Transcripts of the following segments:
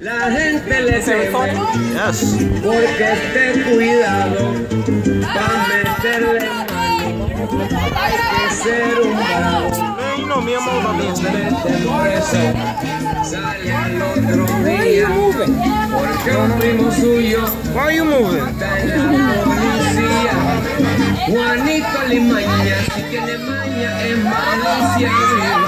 La gente le se yes. porque esté cuidado para meterle mano. Hay que ser humano. No, mi amor, mami, Sale al otro día porque un primo suyo Why you moving? policía. Juanito Limaña, si tiene maña es malicia.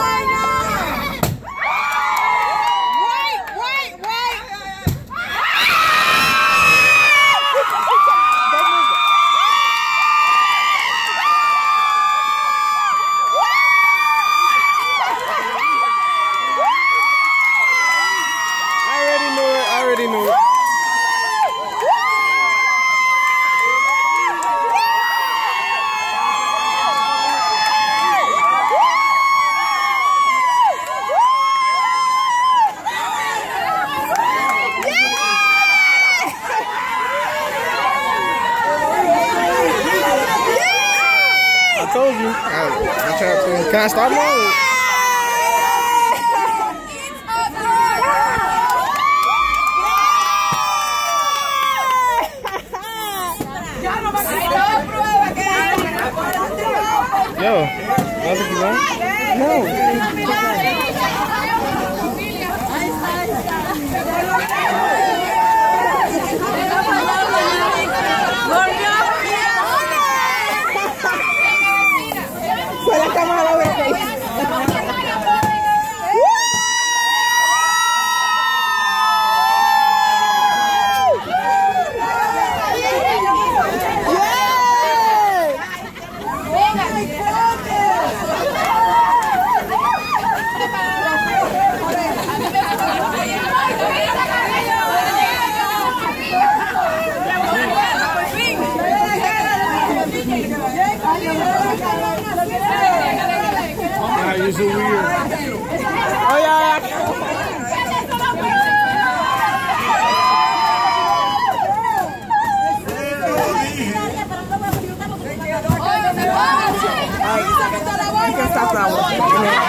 Snapchat thing. Can I stop now? Yo, ¿vas a No. are weird. Oh, yeah. All right, you can stop that one.